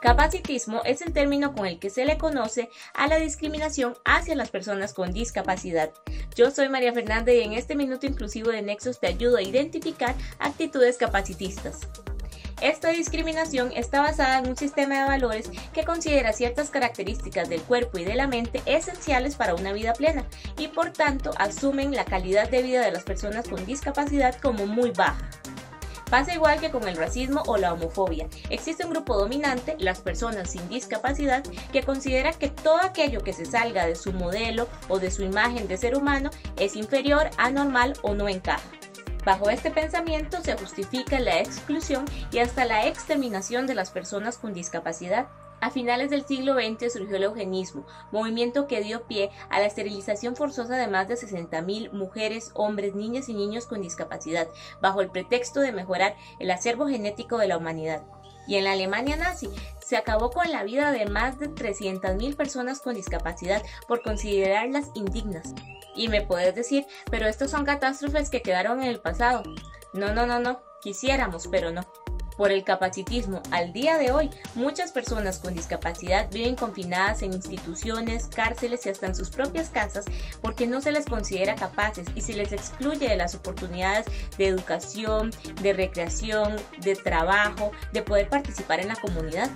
Capacitismo es el término con el que se le conoce a la discriminación hacia las personas con discapacidad. Yo soy María Fernanda y en este minuto inclusivo de Nexos te ayudo a identificar actitudes capacitistas. Esta discriminación está basada en un sistema de valores que considera ciertas características del cuerpo y de la mente esenciales para una vida plena y por tanto asumen la calidad de vida de las personas con discapacidad como muy baja. Pasa igual que con el racismo o la homofobia. Existe un grupo dominante, las personas sin discapacidad, que considera que todo aquello que se salga de su modelo o de su imagen de ser humano es inferior, anormal o no encaja. Bajo este pensamiento se justifica la exclusión y hasta la exterminación de las personas con discapacidad. A finales del siglo XX surgió el eugenismo, movimiento que dio pie a la esterilización forzosa de más de 60.000 mujeres, hombres, niñas y niños con discapacidad, bajo el pretexto de mejorar el acervo genético de la humanidad. Y en la Alemania nazi se acabó con la vida de más de 300.000 personas con discapacidad por considerarlas indignas. Y me puedes decir, pero estos son catástrofes que quedaron en el pasado. No, no, no, no, quisiéramos, pero no por el capacitismo. Al día de hoy, muchas personas con discapacidad viven confinadas en instituciones, cárceles y hasta en sus propias casas porque no se les considera capaces y se les excluye de las oportunidades de educación, de recreación, de trabajo, de poder participar en la comunidad.